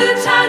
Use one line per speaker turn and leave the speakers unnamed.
the time.